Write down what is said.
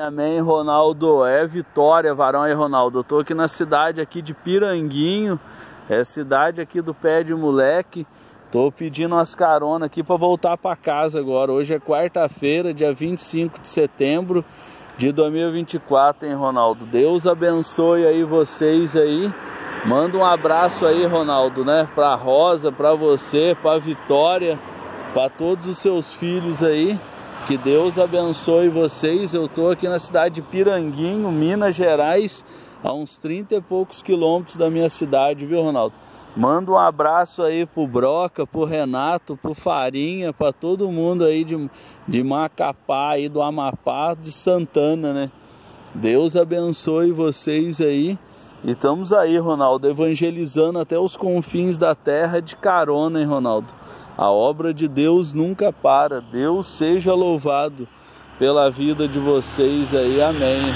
Amém, Ronaldo. É vitória, varão aí, Ronaldo. Eu tô aqui na cidade aqui de Piranguinho. É cidade aqui do pé de moleque. Tô pedindo umas caronas aqui para voltar para casa agora. Hoje é quarta-feira, dia 25 de setembro de 2024, hein, Ronaldo? Deus abençoe aí vocês aí. Manda um abraço aí, Ronaldo, né? Pra Rosa, pra você, pra Vitória, pra todos os seus filhos aí. Que Deus abençoe vocês. Eu estou aqui na cidade de Piranguinho, Minas Gerais, a uns 30 e poucos quilômetros da minha cidade, viu, Ronaldo? Manda um abraço aí pro Broca, pro Renato, pro Farinha, para todo mundo aí de, de Macapá, aí do Amapá, de Santana, né? Deus abençoe vocês aí. E estamos aí, Ronaldo, evangelizando até os confins da terra de carona, hein, Ronaldo? A obra de Deus nunca para. Deus seja louvado pela vida de vocês aí. Amém.